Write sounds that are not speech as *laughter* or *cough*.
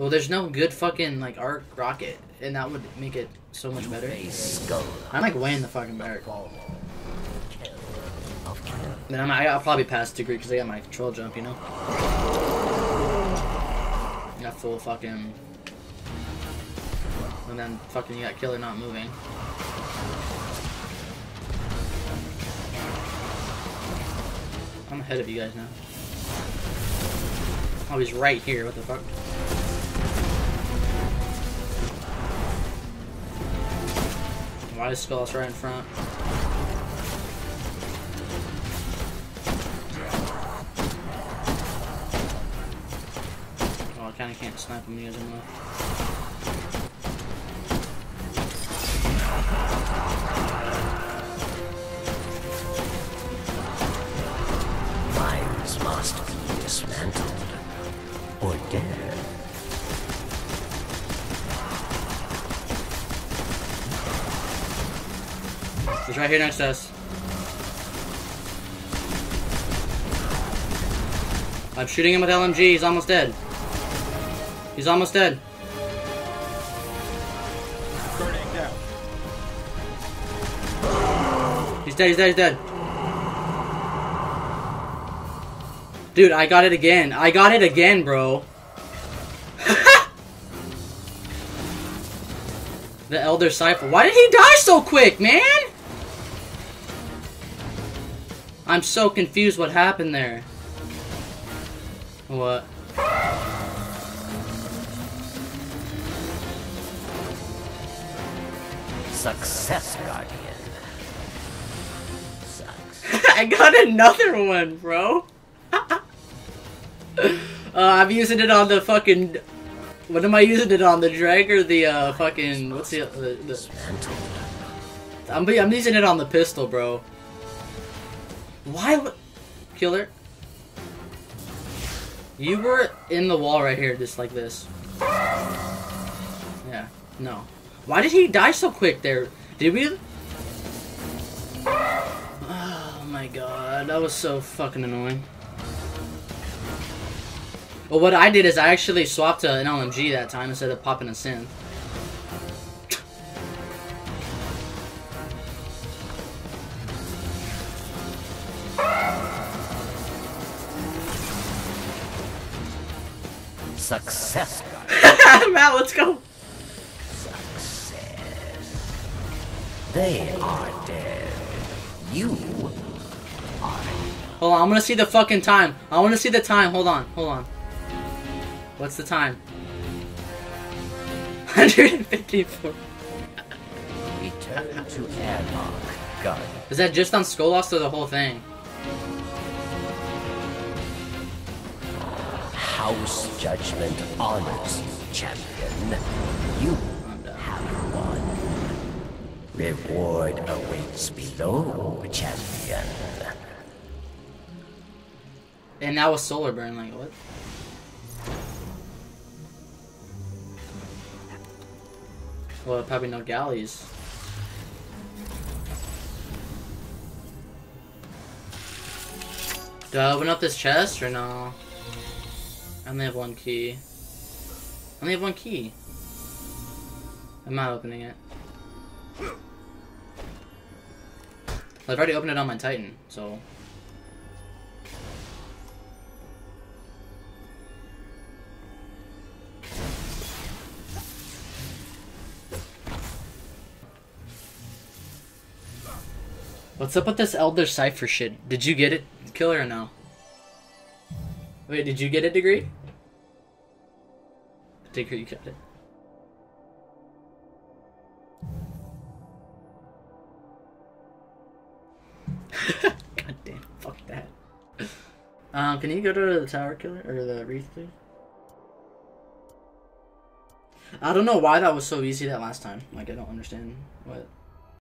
Well, there's no good fucking like arc rocket, and that would make it so much better. I'm like way in the fucking back. ball. Kill of kill. Then I'm, I'll probably pass degree because I got my control jump, you know. Got full fucking, and then fucking you got killer not moving. I'm ahead of you guys now. Oh, he's right here. What the fuck? Why is Skull's right in front? Oh, I kinda can't snipe him using the. Mines He's right here next to us. I'm shooting him with LMG. He's almost dead. He's almost dead. Grenade down. He's dead. He's dead. He's dead. Dude, I got it again. I got it again, bro. *laughs* the Elder Cipher. Why did he die so quick, man? I'm so confused what happened there. What? Success, Guardian. Sucks. *laughs* I got another one, bro. *laughs* uh, I'm using it on the fucking. What am I using it on? The drag or the uh, fucking? What's the, the, the I'm I'm using it on the pistol, bro. Why would killer? You were in the wall right here, just like this. Yeah. No. Why did he die so quick there? Did we? Oh my god, that was so fucking annoying. Well, what I did is I actually swapped to an LMG that time instead of popping a synth. Success, Guardian. *laughs* Matt, let's go. Success. They are dead. You are Hold on, I'm gonna see the fucking time. I wanna see the time. Hold on, hold on. What's the time? *laughs* 154. Return to Airlock, Guardian. Is that just on Skolas or the whole thing? House Judgment honors champion. You have won. Reward awaits below, champion. And that was solar burn. Like what? Well, probably no galleys. Do I open up this chest or no? I only have one key. I only have one key. I'm not opening it. I've already opened it on my Titan, so. What's up with this Elder Cipher shit? Did you get it, Killer, or no? Wait, did you get a degree? Degree, you kept it. *laughs* God damn, fuck that. Um, can you go to the tower killer or the wreath, please? I don't know why that was so easy that last time. Like, I don't understand what.